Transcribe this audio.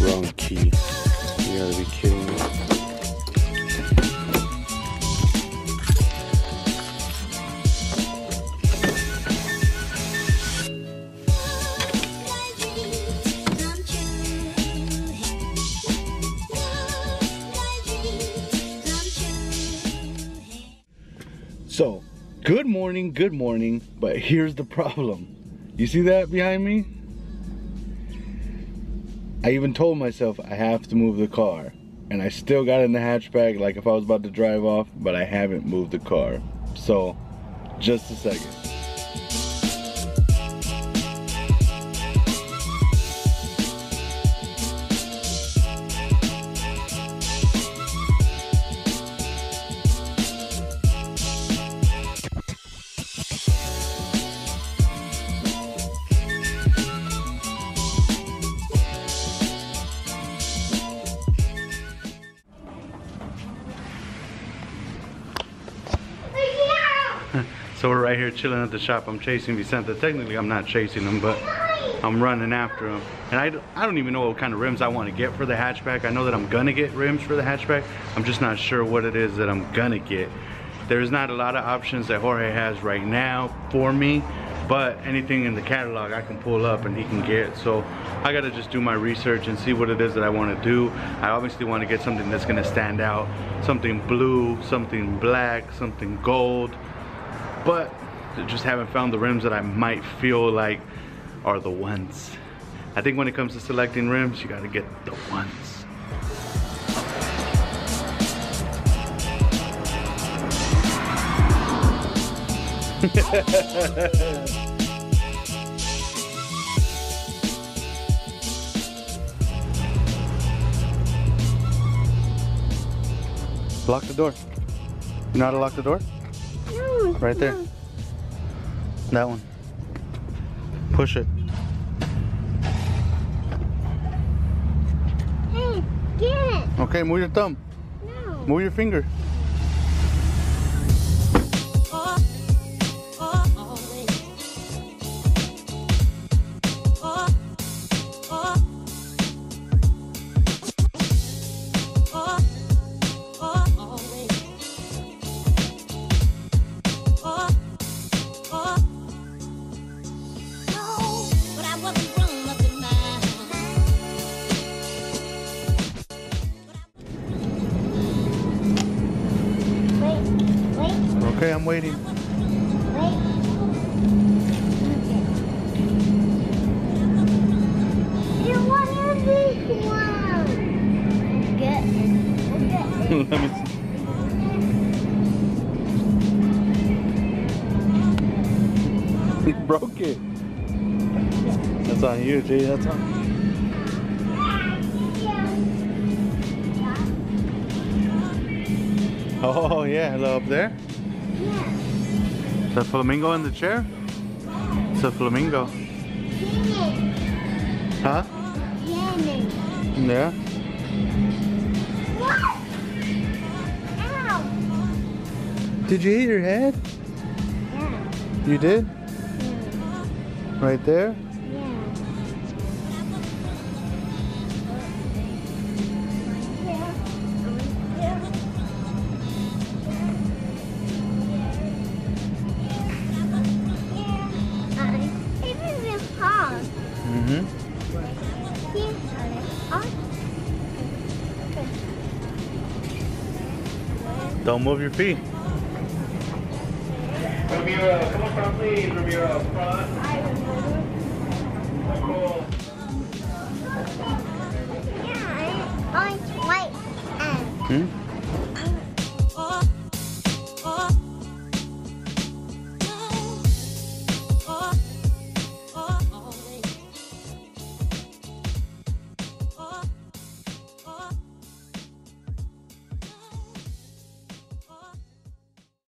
Wrong key. You gotta be kidding me. So, good morning, good morning, but here's the problem. You see that behind me? I even told myself I have to move the car. And I still got in the hatchback like if I was about to drive off, but I haven't moved the car. So, just a second. So we're right here chilling at the shop. I'm chasing Vicente. Technically, I'm not chasing him, but I'm running after him. And I, I don't even know what kind of rims I want to get for the hatchback. I know that I'm gonna get rims for the hatchback. I'm just not sure what it is that I'm gonna get. There's not a lot of options that Jorge has right now for me, but anything in the catalog I can pull up and he can get. So I gotta just do my research and see what it is that I wanna do. I obviously wanna get something that's gonna stand out. Something blue, something black, something gold but just haven't found the rims that I might feel like are the ones. I think when it comes to selecting rims, you gotta get the ones. Lock the door. You know how to lock the door? No, Right there. no. That one. Push it. Hey, get it. Okay, move your thumb. No. Move your finger. Okay, I'm waiting. Let me see. You broke it. That's on you, G. That's on. Oh yeah, hello up there. Is that flamingo in the chair? It's a flamingo. Huh? Yeah. What? Ow. Did you hit your head? Yeah. You did? Yeah. Right there? Don't move your feet. Ramiro, come up front, please. Ramiro, front. Cool. Orange, white, and Hmm?